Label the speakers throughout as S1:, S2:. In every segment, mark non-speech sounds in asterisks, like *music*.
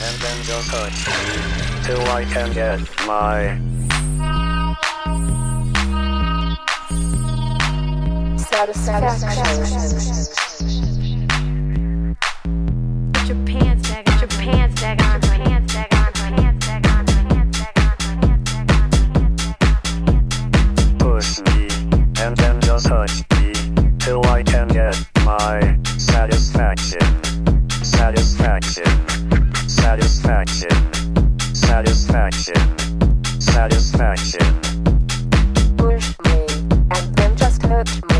S1: and then go touch till I can get my satisfaction. satisfaction. Satisfaction. Satisfaction. Satisfaction.
S2: Push me, and then just hurt me.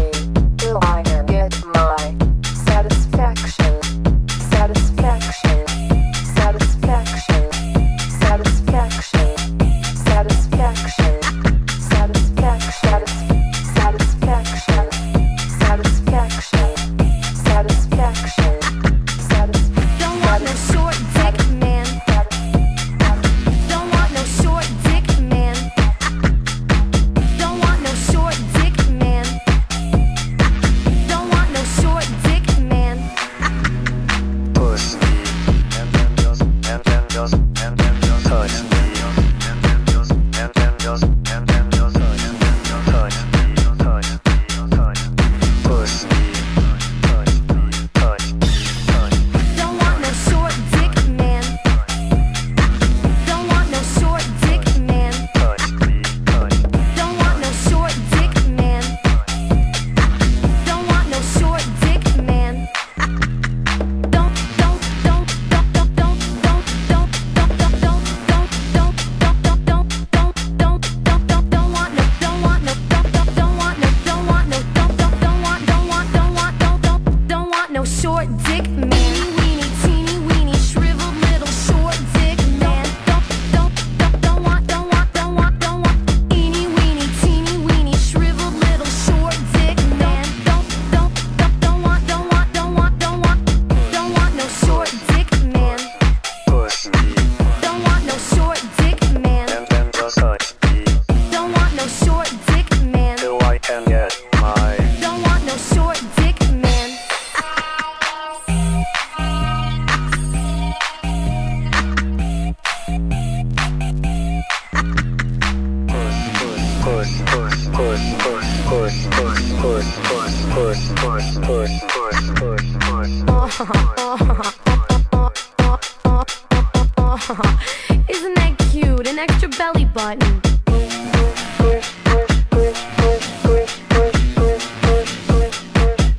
S1: Dios. *laughs*
S3: Isn't that cute? An extra belly button.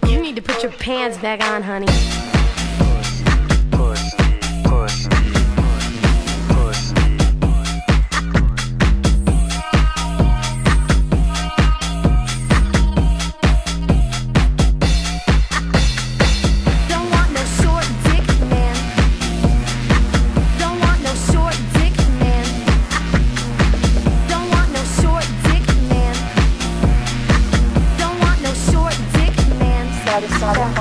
S3: You need to put your pants back on, honey. Gracias.